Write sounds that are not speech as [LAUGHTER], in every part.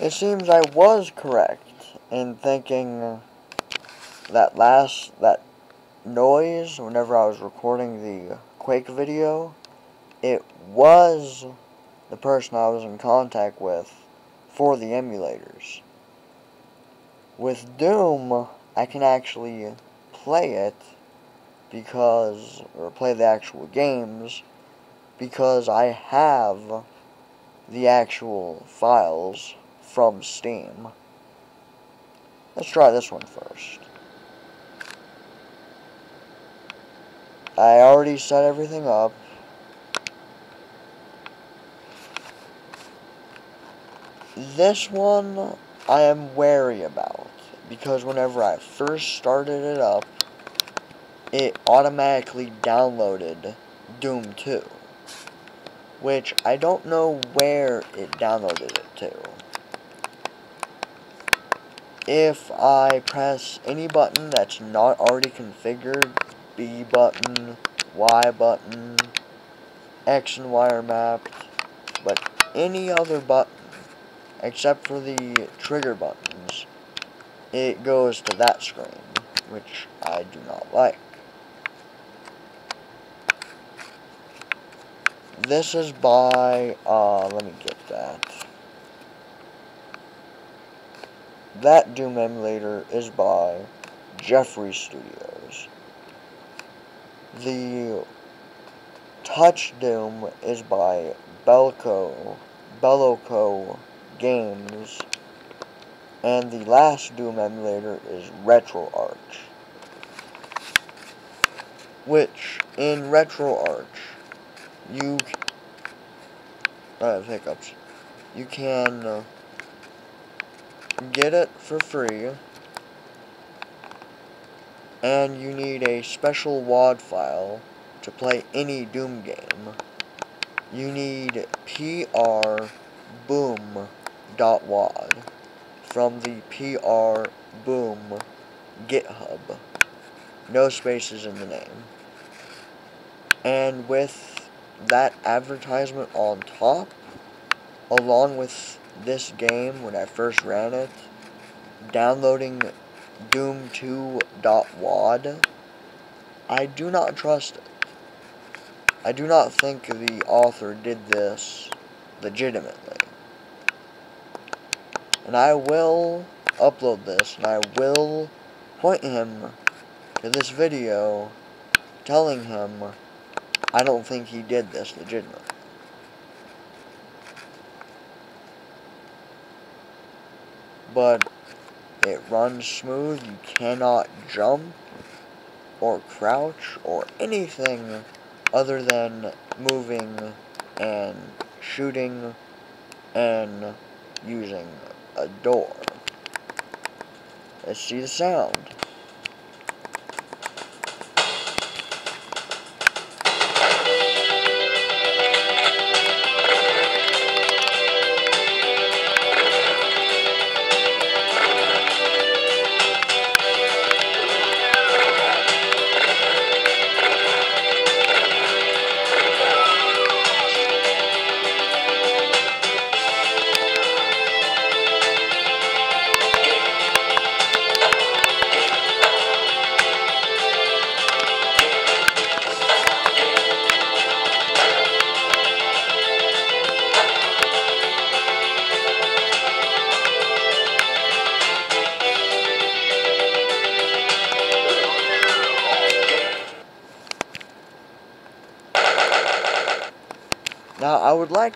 It seems I was correct in thinking that last, that noise, whenever I was recording the Quake video, it was the person I was in contact with for the emulators. With Doom, I can actually play it because, or play the actual games, because I have the actual files from Steam. Let's try this one first. I already set everything up. This one I am wary about because whenever I first started it up, it automatically downloaded Doom 2. Which I don't know where it downloaded it to. If I press any button that's not already configured, B button, Y button, X and Y are mapped, but any other button, except for the trigger buttons, it goes to that screen, which I do not like. This is by, uh, let me get that. That Doom emulator is by Jeffrey Studios. The Touch Doom is by Belco, Beloko Games. And the last Doom emulator is RetroArch. Which, in RetroArch, you I have hiccups. You can uh, get it for free, and you need a special WAD file to play any Doom game. You need pr boom.wad from the pr boom GitHub. No spaces in the name. And with that advertisement on top, along with this game when I first ran it, downloading Doom 2.wad, I do not trust it. I do not think the author did this legitimately. And I will upload this, and I will point him to this video telling him I don't think he did this legitimately. But it runs smooth. You cannot jump or crouch or anything other than moving and shooting and using a door. Let's see the sound.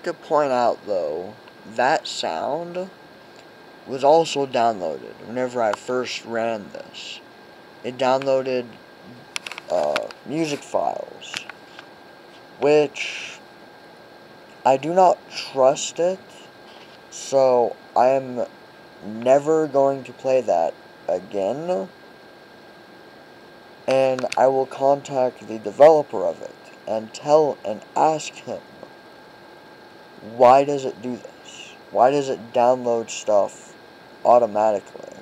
To point out, though, that sound was also downloaded whenever I first ran this. It downloaded uh, music files, which I do not trust it, so I am never going to play that again, and I will contact the developer of it and tell and ask him why does it do this? Why does it download stuff automatically?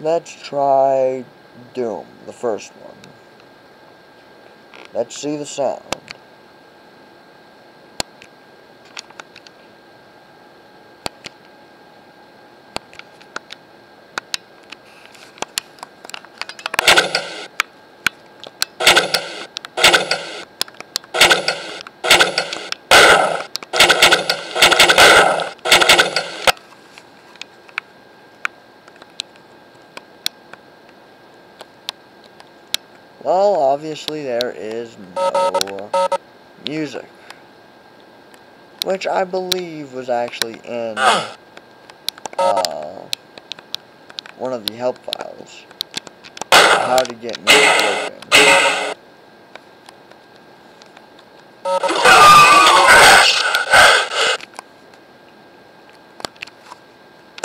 Let's try Doom, the first one. Let's see the sound. Well, obviously there is no music. Which I believe was actually in uh, one of the help files. How to get music working.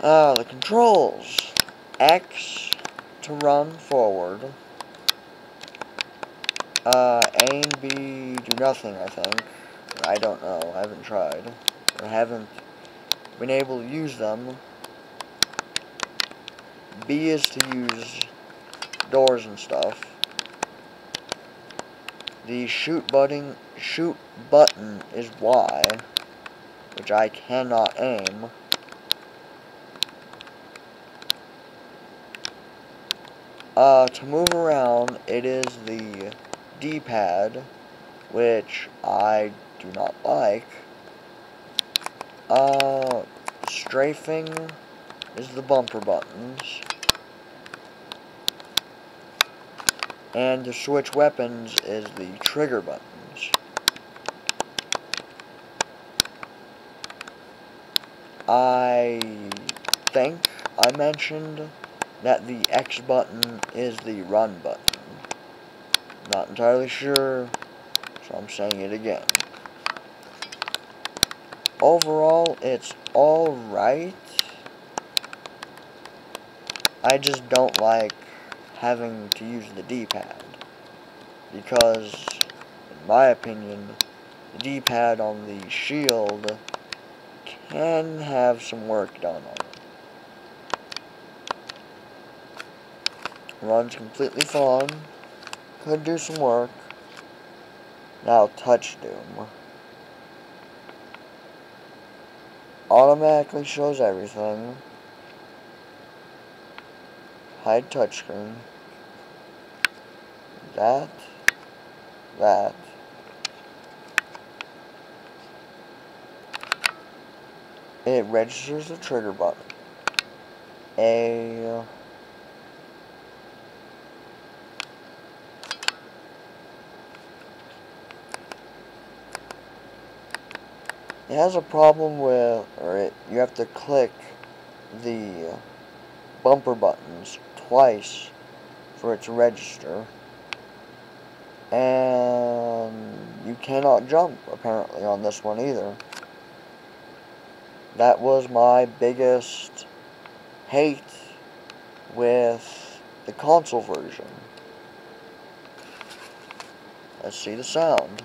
Ah, the controls. X to run forward. Uh, A and B do nothing, I think. I don't know. I haven't tried. I haven't been able to use them. B is to use doors and stuff. The shoot button, shoot button is Y, which I cannot aim. Uh, to move around, it is the D-pad, which I do not like. Uh, strafing is the bumper buttons. And to switch weapons is the trigger buttons. I think I mentioned that the X button is the run button. Not entirely sure, I'm saying it again. Overall, it's alright. I just don't like having to use the D-pad. Because, in my opinion, the D-pad on the shield can have some work done on it. Runs completely fine. Could do some work. Now touch Doom. Automatically shows everything. Hide touchscreen. That. That. It registers the trigger button. A It has a problem with, or it, you have to click the bumper buttons twice for it to register. And you cannot jump, apparently, on this one either. That was my biggest hate with the console version. Let's see the sound.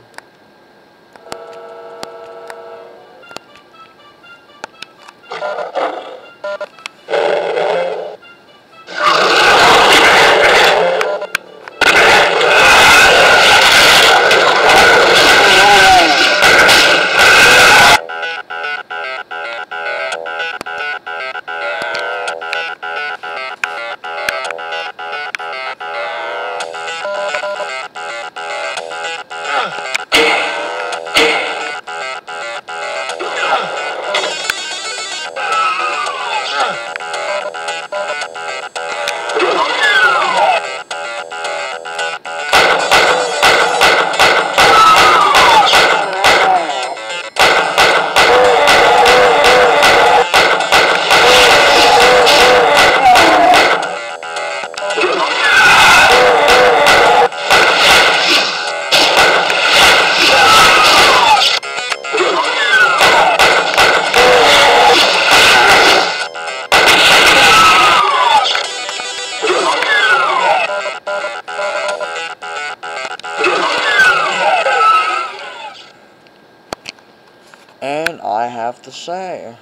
I have to say,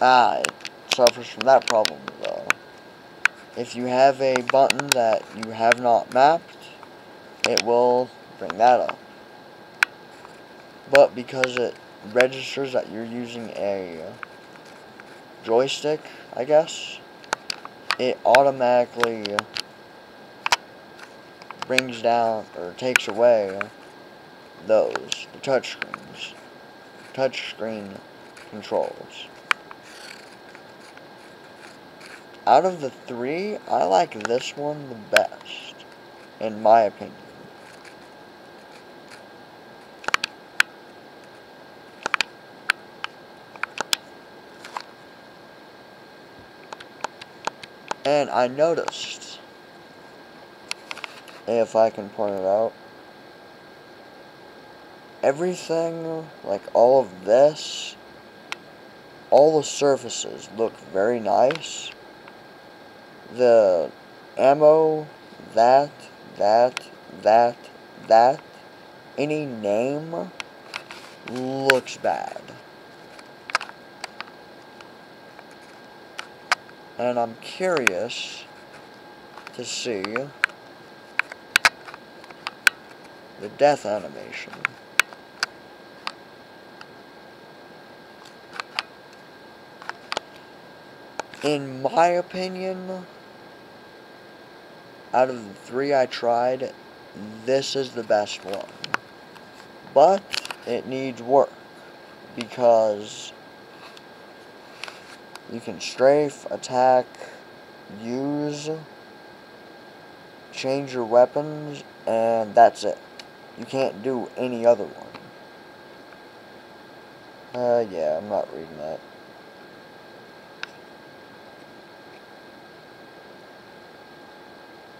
it suffers from that problem though. if you have a button that you have not mapped, it will bring that up. But because it registers that you're using a joystick, I guess, it automatically brings down or takes away those, the touchscreens, touchscreen controls. Out of the three, I like this one the best, in my opinion. And I noticed, if I can point it out, everything, like all of this, all the surfaces look very nice. The ammo, that, that, that, that, any name looks bad. And I'm curious to see the death animation. In my opinion, out of the three I tried, this is the best one. But it needs work because you can strafe, attack, use, change your weapons, and that's it. You can't do any other one. Uh, yeah, I'm not reading that.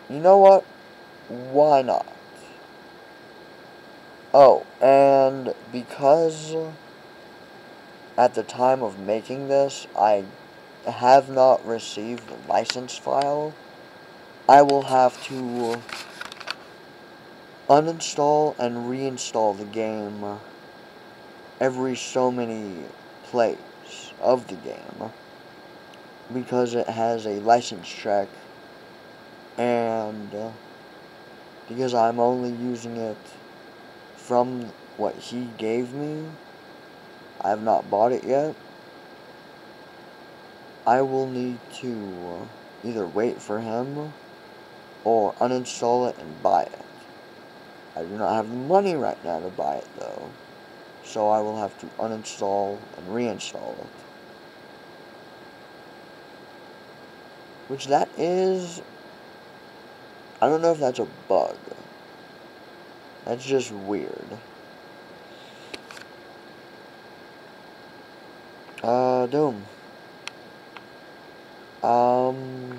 You know what? Why not? Oh, and because at the time of making this, I have not received the license file, I will have to uninstall and reinstall the game every so many plays of the game because it has a license check and uh, because I'm only using it from what he gave me I have not bought it yet. I will need to either wait for him or uninstall it and buy it. I do not have the money right now to buy it though, so I will have to uninstall and reinstall it. Which that is, I don't know if that's a bug. That's just weird. Uh, Doom. Um...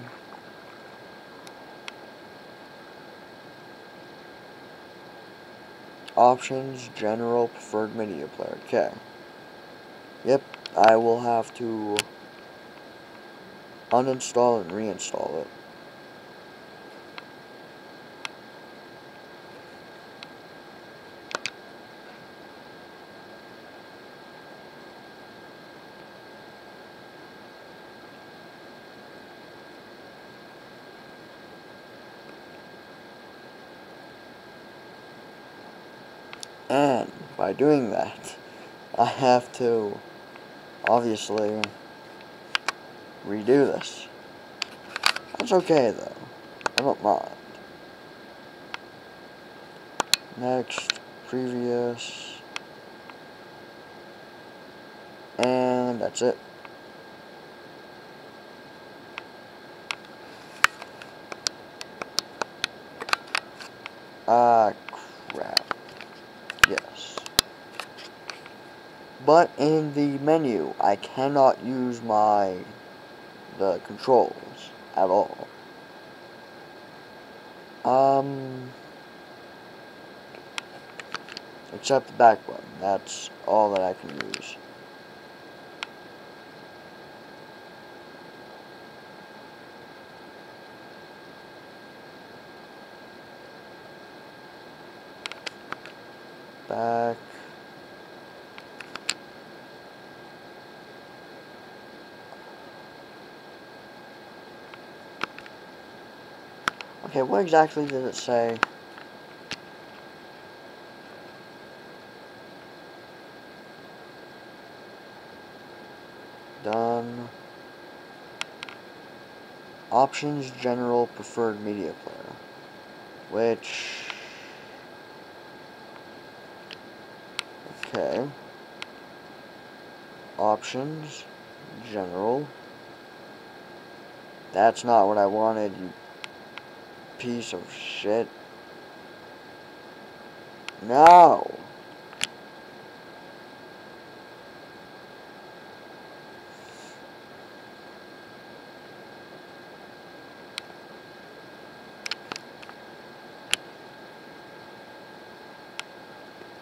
Options, General, Preferred Media Player. Okay. Yep, I will have to uninstall and reinstall it. And by doing that, I have to obviously redo this. That's okay though. I don't mind. Next, previous. And that's it. But in the menu, I cannot use my, the controls at all. Um, except the back button. That's all that I can use. back. Okay, what exactly did it say? Done. Options, general, preferred media player. Which... Okay. Options, general. That's not what I wanted, you piece of shit. No!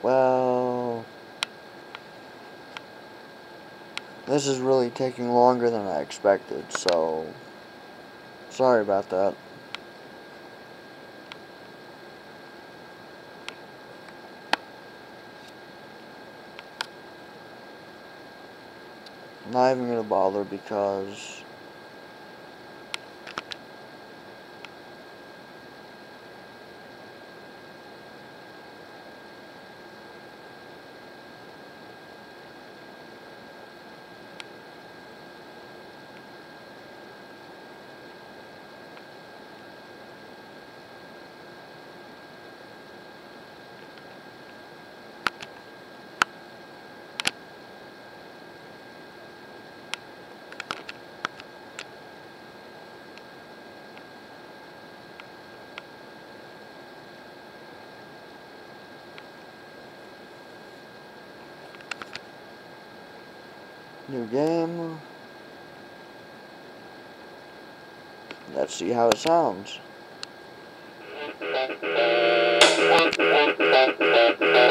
Well... This is really taking longer than I expected, so... Sorry about that. Not even gonna bother because New game. Let's see how it sounds.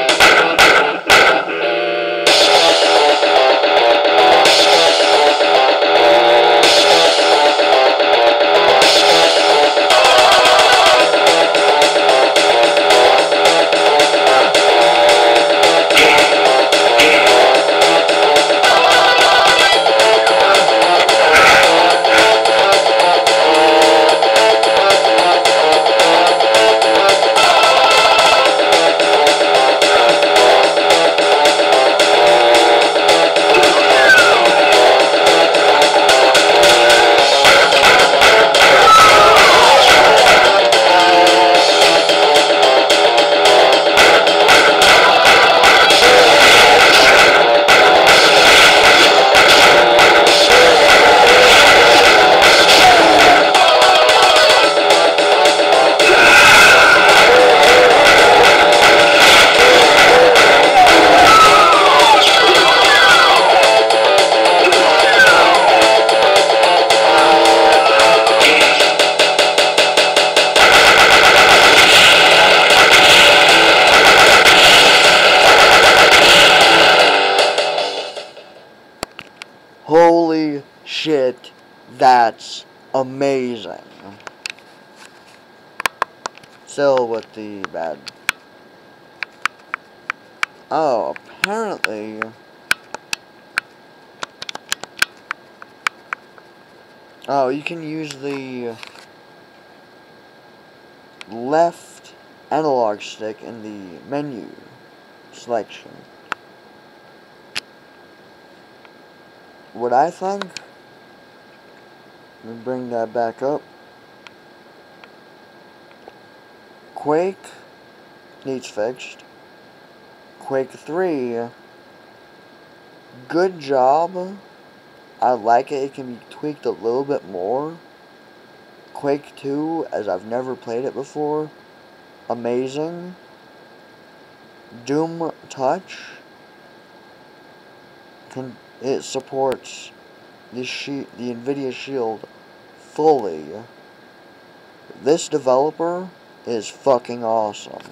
[LAUGHS] Holy shit, that's amazing. Still with the bad. Oh, apparently. Oh, you can use the left analog stick in the menu selection. What I think, let me bring that back up. Quake needs fixed. Quake 3, good job. I like it. It can be tweaked a little bit more. Quake 2, as I've never played it before, amazing. Doom Touch, can it supports the sheet, the NVIDIA Shield fully. This developer is fucking awesome.